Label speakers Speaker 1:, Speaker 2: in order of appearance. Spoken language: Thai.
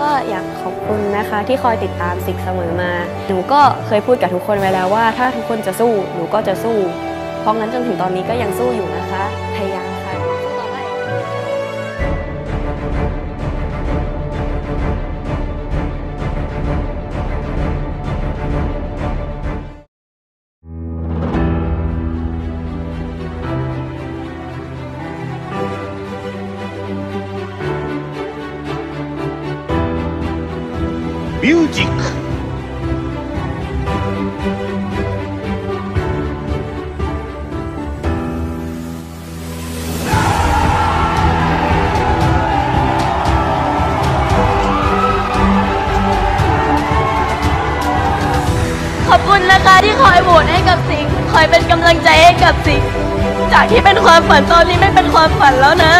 Speaker 1: ก็อยากขอบคุณนะคะที่คอยติดตามสิกเสมอมา หนูก็เคยพูดกับทุกคนไว้แล้วว่า ถ้าทุกคนจะสู้หนูก็จะสู้ เพราะงั้นจนถึงตอนนี้ก็ยังสู้อยู่นะคะพยายาม
Speaker 2: ミュージック「
Speaker 1: ขอบคุณนะคะที่คอยโหวตให้กับสิงห์คอยเป็นกำลังใจให้กับสิงห์จากที่เป็นความฝันตอนนี้ไม่เป็นความฝันแล้วนะ